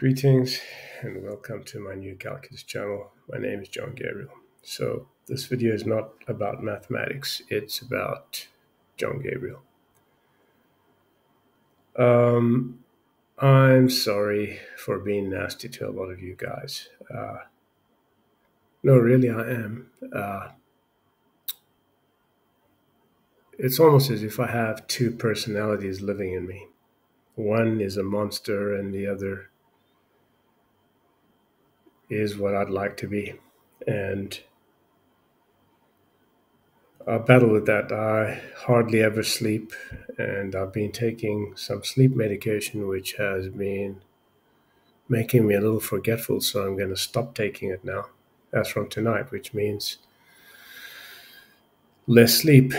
Greetings and welcome to my new calculus channel. My name is John Gabriel. So this video is not about mathematics, it's about John Gabriel. Um, I'm sorry for being nasty to a lot of you guys. Uh, no, really, I am. Uh, it's almost as if I have two personalities living in me. One is a monster, and the other is what I'd like to be. And I battle with that. I hardly ever sleep, and I've been taking some sleep medication, which has been making me a little forgetful. So I'm going to stop taking it now, as from tonight, which means less sleep,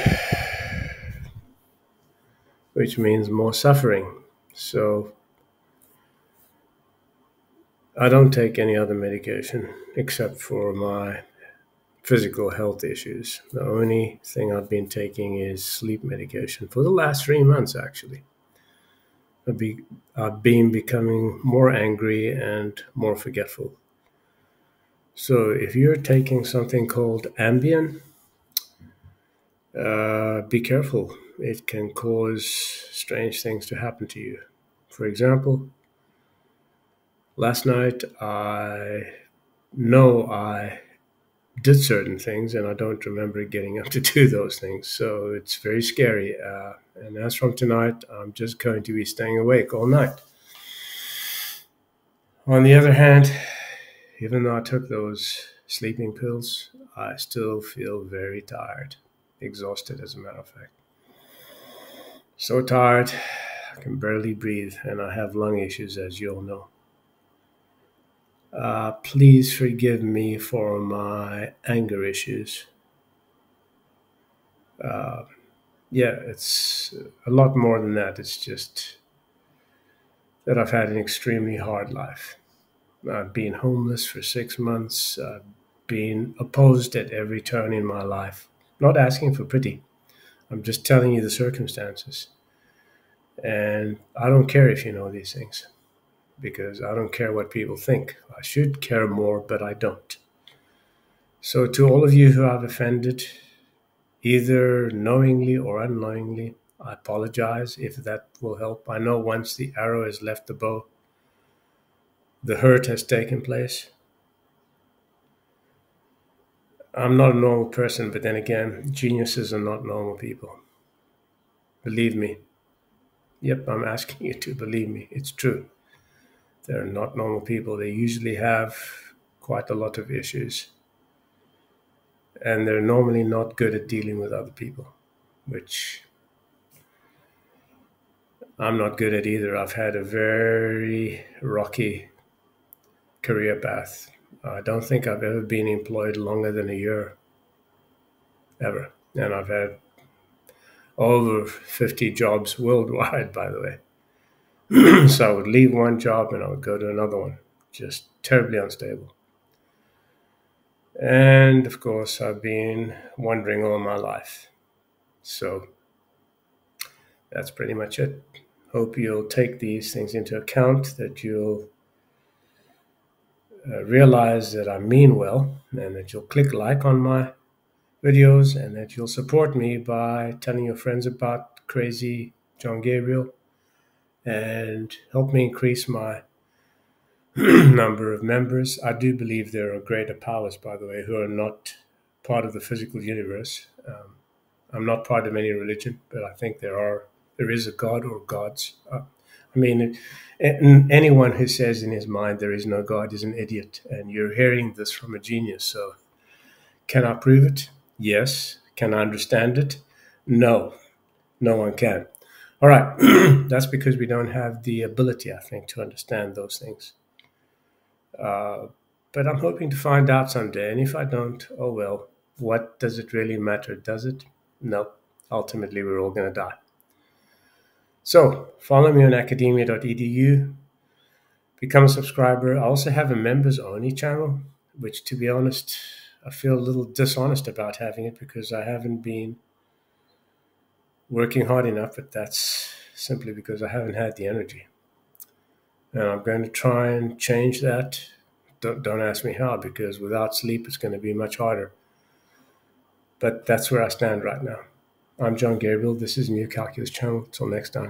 which means more suffering. So I don't take any other medication except for my physical health issues. The only thing I've been taking is sleep medication for the last three months, actually. I've, be, I've been becoming more angry and more forgetful. So if you're taking something called Ambien, uh, be careful. It can cause strange things to happen to you. For example, last night I know I did certain things and I don't remember getting up to do those things. So it's very scary. Uh, and as from tonight, I'm just going to be staying awake all night. On the other hand, even though I took those sleeping pills, I still feel very tired, exhausted, as a matter of fact. So tired, I can barely breathe, and I have lung issues, as you all know. Uh, please forgive me for my anger issues. Uh, yeah, it's a lot more than that. It's just that I've had an extremely hard life. I've been homeless for six months. I've been opposed at every turn in my life. Not asking for pity. I'm just telling you the circumstances. And I don't care if you know these things because I don't care what people think. I should care more, but I don't. So, to all of you who I've offended, either knowingly or unknowingly, I apologize if that will help. I know once the arrow has left the bow, the hurt has taken place. I'm not a normal person, but then again, geniuses are not normal people. Believe me. Yep, I'm asking you to believe me. It's true. They're not normal people. They usually have quite a lot of issues. And they're normally not good at dealing with other people, which I'm not good at either. I've had a very rocky career path. I don't think I've ever been employed longer than a year, ever. And I've had over 50 jobs worldwide, by the way. so I would leave one job and I would go to another one, just terribly unstable. And of course, I've been wondering all my life. So that's pretty much it. Hope you'll take these things into account, that you'll uh, realize that I mean well, and that you'll click like on my videos, and that you'll support me by telling your friends about crazy John Gabriel and help me increase my number of members. I do believe there are greater powers, by the way, who are not part of the physical universe. Um, I'm not part of any religion, but I think there are there is a God or gods. Uh, I mean, anyone who says in his mind there is no God is an idiot, and you're hearing this from a genius. So, can I prove it? Yes. Can I understand it? No. No one can. All right. That's because we don't have the ability, I think, to understand those things. Uh, but I'm hoping to find out someday. And if I don't, oh well. What does it really matter? Does it? No. Ultimately, we're all going to die. So follow me on academia.edu. Become a subscriber. I also have a members only channel, which, to be honest, I feel a little dishonest about having it because I haven't been working hard enough, but that's simply because I haven't had the energy. And I'm going to try and change that. Don't, don't ask me how, because without sleep, it's going to be much harder. But that's where I stand right now. I'm John Gabriel. This is New Calculus Channel. Until next time.